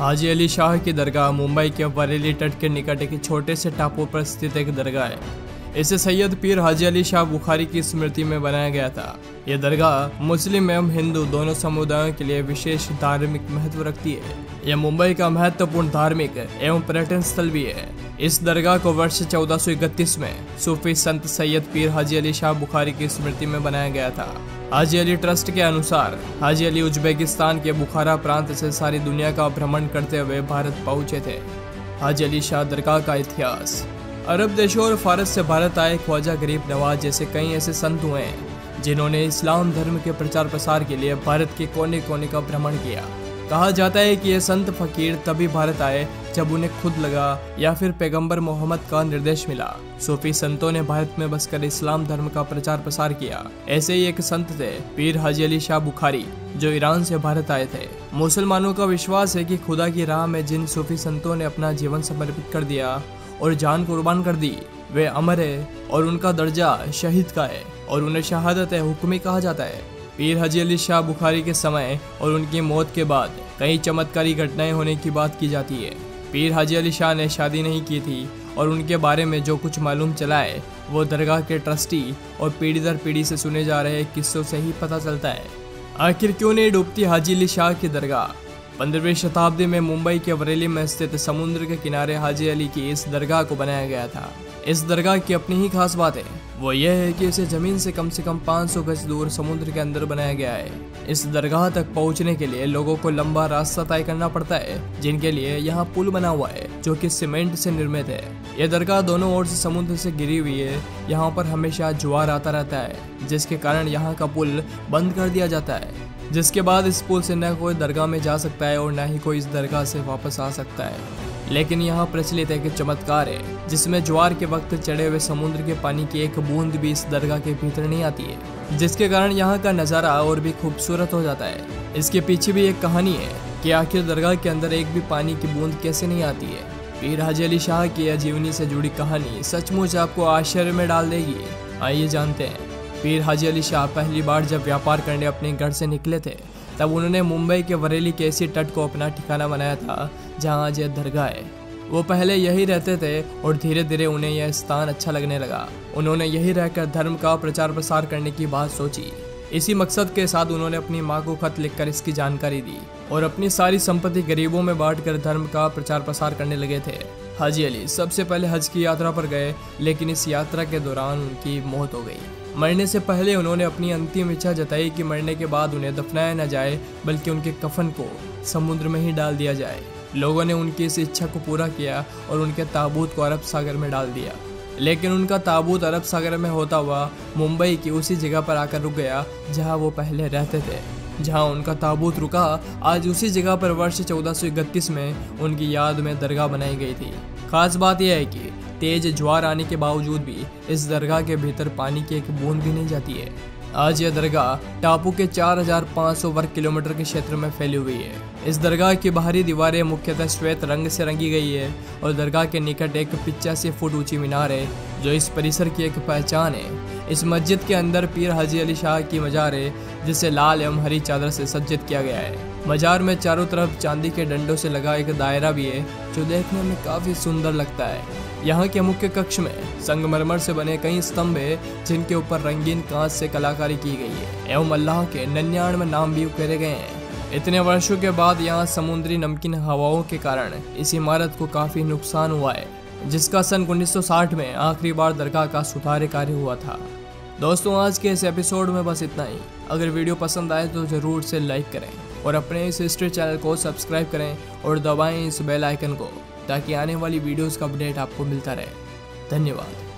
हाजी अली शाह की दरगाह मुंबई के बरेली तट के निकट एक छोटे से टापू पर स्थित एक दरगाह है। इसे सैयद पीर हाजी अली शाह बुखारी की स्मृति में बनाया गया था। यह दरगाह मुस्लिम एवं हिंदू दोनों समुदायों के लिए विशेष धार्मिक महत्व रखती है। यह मुंबई का महत्वपूर्ण धार्मिक एवं पर्यटन स्थल भी है। इस दरगाह को वर्ष चौदह में सूफी संत सैयद पीर हाजी अली शाह बुखारी की स्मृति में बनाया गया था। हाजी अली ट्रस्ट के अनुसार हाजी अली उज्बेकिस्तान के बुखारा प्रांत से सारी दुनिया का भ्रमण करते हुए भारत पहुँचे थे। हाजी अली शाह दरगाह का इतिहास अरब देशों और फारस से भारत आए ख्वाजा गरीब नवाज़ जैसे कई ऐसे संत हुए हैं, जिन्होंने इस्लाम धर्म के प्रचार प्रसार के लिए भारत के कोने कोने का भ्रमण किया। कहा जाता है कि ये संत फकीर तभी भारत आए जब उन्हें खुद लगा या फिर पैगंबर मोहम्मद का निर्देश मिला। सूफी संतों ने भारत में बसकर इस्लाम धर्म का प्रचार प्रसार किया। ऐसे ही एक संत थे, पीर हाजी अली शाह बुखारी, जो ईरान से भारत आए थे। मुसलमानों का विश्वास है कि खुदा की राह में जिन सूफी संतों ने अपना जीवन समर्पित कर दिया और जान कुर्बान कर दी। वे अमर है और उनका दर्जा शहीद का है और उन्हें शहादत हुक्मी कहा जाता है। पीर हजी अली शाह बुखारी के समय और उनकी मौत के बाद कई चमत्कारी घटनाएँ होने की बात की जाती है। पीर हाजी अली शाह ने शादी नहीं की थी और उनके बारे में जो कुछ मालूम चला है, वो दरगाह के ट्रस्टी और पीढ़ी दर पीढ़ी से सुने जा रहे किस्सों से ही पता चलता है। आखिर क्यों नहीं डूबती हाजी अली शाह की दरगाह? पंद्रहवीं शताब्दी में मुंबई के बरेली में स्थित समुद्र के किनारे हाजी अली की इस दरगाह को बनाया गया था। इस दरगाह की अपनी ही खास बात है वो यह है कि इसे ज़मीन से कम से कम 500 गज दूर समुद्र के अंदर बनाया गया है। इस दरगाह तक पहुँचने के लिए लोगों को लंबा रास्ता तय करना पड़ता है, जिनके लिए यहाँ पुल बना हुआ है, जो कि सीमेंट से निर्मित है। यह दरगाह दोनों ओर से समुद्र से गिरी हुई है, यहाँ पर हमेशा जुआर आता रहता है, जिसके कारण यहाँ का पुल बंद कर दिया जाता है। जिसके बाद इस पुल से न कोई दरगाह में जा सकता है और न ही कोई इस दरगाह से वापस आ सकता है। लेकिन यहाँ प्रचलित एक चमत्कार है, जिसमें ज्वार के वक्त चढ़े हुए समुद्र के पानी की एक बूंद भी इस दरगाह के भीतर नहीं आती है, जिसके कारण यहाँ का नज़ारा और भी खूबसूरत हो जाता है। इसके पीछे भी एक कहानी है कि आखिर दरगाह के अंदर एक भी पानी की बूंद कैसे नहीं आती है। पीर हाजी अली शाह की अजीवनी से जुड़ी कहानी सचमुच आपको आश्चर्य में डाल देगी। आइए जानते हैं। पीर हाजी अली शाह पहली बार जब व्यापार करने अपने घर से निकले थे, तब उन्होंने मुंबई के वरेली केसी तट को अपना ठिकाना बनाया था, जहाँ आज यह दरगाह है। वो पहले यही रहते थे और धीरे धीरे उन्हें यह स्थान अच्छा लगने लगा। उन्होंने यही रहकर धर्म का प्रचार प्रसार करने की बात सोची। इसी मकसद के साथ उन्होंने अपनी माँ को खत लिखकर इसकी जानकारी दी और अपनी सारी संपत्ति गरीबों में बांटकर धर्म का प्रचार प्रसार करने लगे थे। हाजी अली, सबसे पहले हज की यात्रा पर गए, लेकिन इस यात्रा के दौरान उनकी मौत हो गई। मरने से पहले उन्होंने अपनी अंतिम इच्छा जताई कि मरने के बाद उन्हें दफनाया न जाए, बल्कि उनके कफन को समुद्र में ही डाल दिया जाए। लोगों ने उनकी इस इच्छा को पूरा किया और उनके ताबूत को अरब सागर में डाल दिया। लेकिन उनका ताबूत अरब सागर में होता हुआ मुंबई की उसी जगह पर आकर रुक गया, जहाँ वो पहले रहते थे। जहाँ उनका ताबूत रुका, आज उसी जगह पर वर्ष चौदह में उनकी याद में दरगाह बनाई गई थी। खास बात यह है कि तेज ज्वार आने के बावजूद भी इस दरगाह के भीतर पानी की एक बूंद भी नहीं जाती है। आज यह दरगाह टापू के 4,500 वर्ग किलोमीटर के क्षेत्र में फैली हुई है। इस दरगाह की बाहरी दीवारें मुख्यतः श्वेत रंग से रंगी गई है और दरगाह के निकट एक पिचासी फुट ऊँची मीनार है जो इस परिसर की एक पहचान है। इस मस्जिद के अंदर पीर हाजी अली शाह की मजार है जिसे लाल एवं हरी चादर से सज्जित किया गया है। मजार में चारों तरफ़ चांदी के डंडों से लगा एक दायरा भी है जो देखने में काफ़ी सुंदर लगता है। यहाँ के मुख्य कक्ष में संगमरमर से बने कई स्तंभ है, जिनके ऊपर रंगीन कांच से कलाकारी की गई है, एवं अल्लाह के नन्याण में नाम भी उकेरे गए हैं। इतने वर्षों के बाद यहाँ समुद्री नमकीन हवाओं के कारण इस इमारत को काफ़ी नुकसान हुआ है, जिसका सन 1960 में आखिरी बार दरगाह का सुधार कार्य हुआ था। दोस्तों, आज के इस एपिसोड में बस इतना ही। अगर वीडियो पसंद आए तो ज़रूर से लाइक करें। और अपने इस हिस्ट्री चैनल को सब्सक्राइब करें और दबाएँ इस बेल आइकन को, ताकि आने वाली वीडियोस का अपडेट आपको मिलता रहे। धन्यवाद।